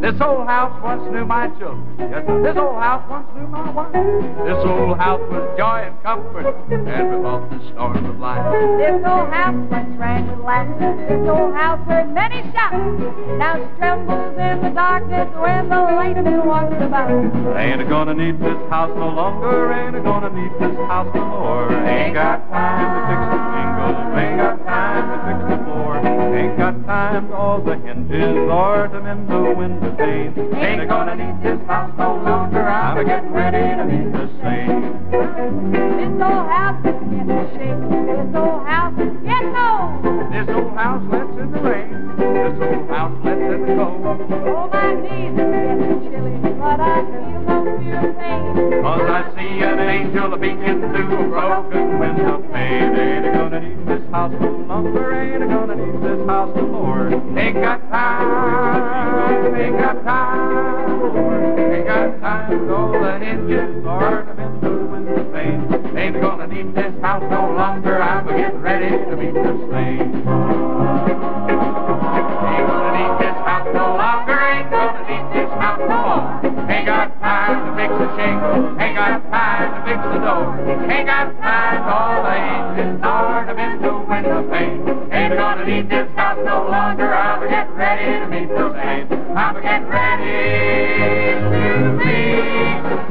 This old house once knew my children. Yes. This old house once knew my wife. This old house was joy and comfort, and without the storm of life. This old house once rang with laughter. This old house heard many shouts. Now she trembles in the darkness when the lightning walks about. I ain't gonna need this house no longer. Ain't gonna need this house no more. Ain't got got time all the hinges or to mend the window pane. Ain't gonna need this house no longer. I'm a getting ready to meet the same. This old house is getting shaky. This old house is getting old. This old house lets in the rain. This old house lets in the cold. Oh, my knees are getting chilly, but I feel no fear of pain. Cause I see an angel peeking through a broken window house. Ain't gonna need this house no more. Ain't got time. Ain't got time. Ain't got time all the hinges or to mend the window pane. Ain't gonna need this house no longer. I'm getting ready to meet the slain. Ain't gonna need this house no longer. Ain't gonna need this house no more. Ain't got time to fix the shingle. Ain't got time to fix the door. Ain't got time all the hinges or to the window pane. Ain't gonna need this house no longer. I'm getting ready to meet those pains. I'm getting ready to meet